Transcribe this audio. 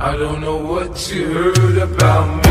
I don't know what you heard about me.